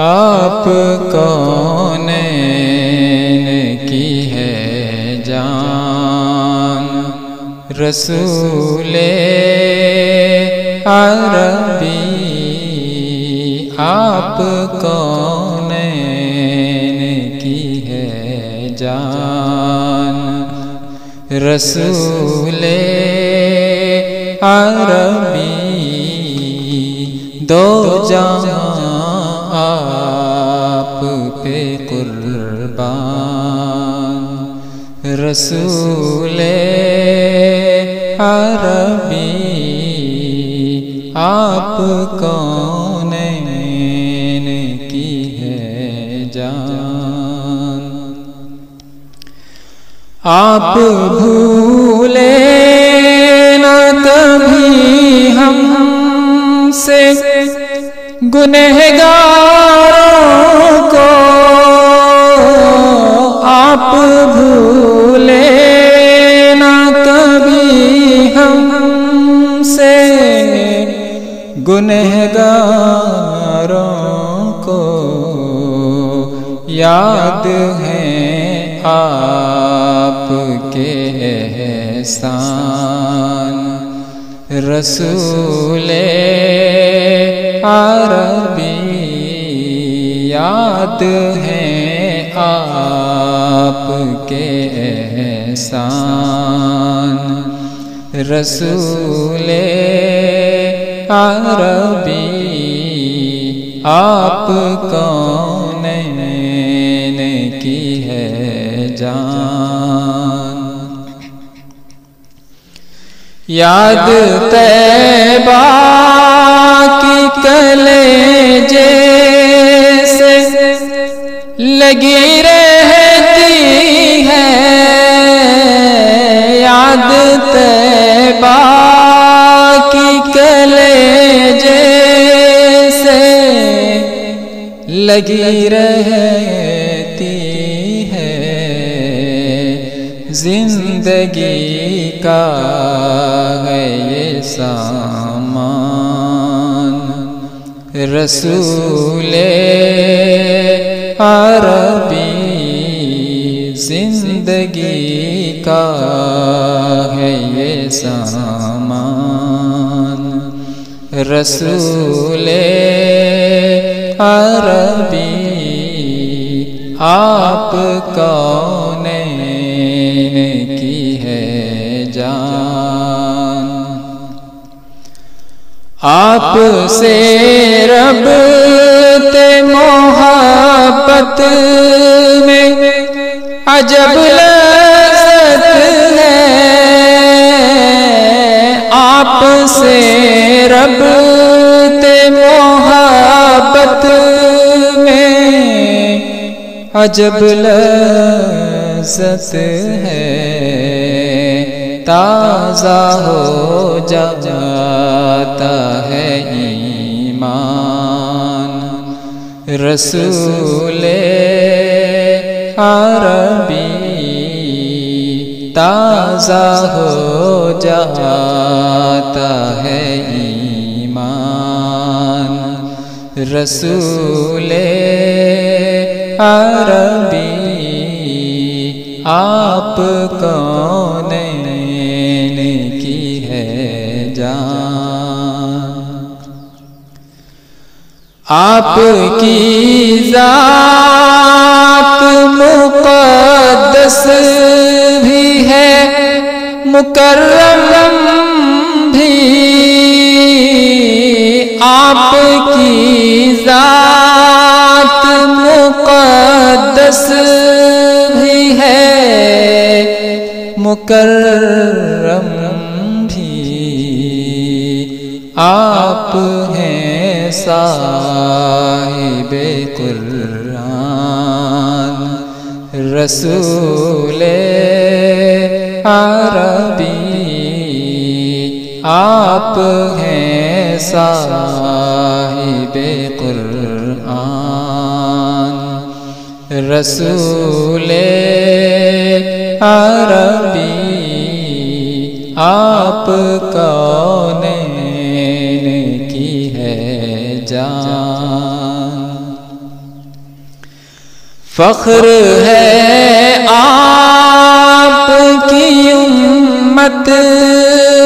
आप कौन की है जान? रसूले अरबी आप कौन की है जान? रसूले अरबी दो जहाँ आप पे कुर्बान। रसूले अरबी, आप कौन की है जान? आप भूले न कभी हमसे गुनहगारों को आप भूले न कभी हमसे। गुनहगारों को याद है आपके एहसान। रसूले अरबी याद है आपके एहसान। रसूले अरबी आप कौन की है जान। याद तैबा कले जैसे लगी रहती है याद तैबा की कले जैसे लगी रहती है ज़िंदगी का है ये सामान रसूले अरबी ज़िंदगी का है ये सामान। रसूले अरबी आप कौन की है जान? आप से रब ते मोहब्बत में अजब लज़्ज़त है। आप से रब ते मोहब्बत में अजब लज़्ज़त है। ताज़ा हो जाता है ईमान। रसूले अरबी ताज़ा हो जाता है ईमान। रसूले अरबी आप कौन आपकी जात मुकद्दस भी है, मुकर्रम भी। आपकी जात मुकद्दस भी है, मुकर्रम भी। आप हैं साहिब कुरान रसूले अरबी आप हैं साहिब कुरान रसूले अरबी आप फख्र है आप की उम्मत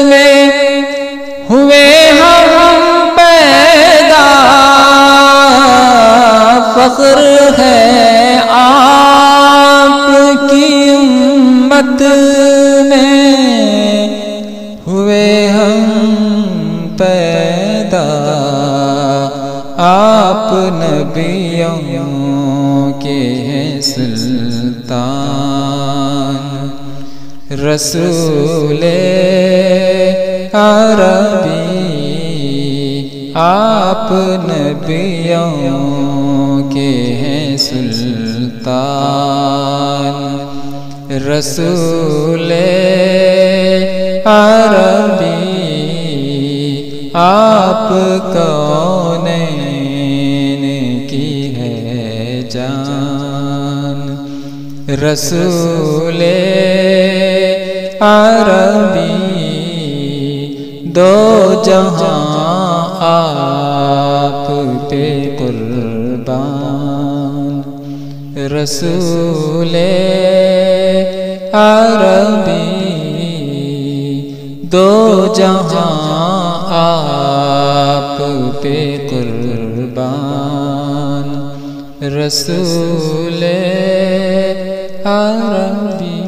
में। हुए हम पैदा। फख्र है आप की उम्मत में। हुए हम पैदा। आप नबियों के हैं सुल्तान। रसूले अरबी आप नबियों के हैं सुल्तान। रसूले अरबी आप कौन रसूले अरबी दो जहाँ आप पे कुर्बान। रसूले अरबी दो जहाँ आप पे कुर्बान। रसूले अरबी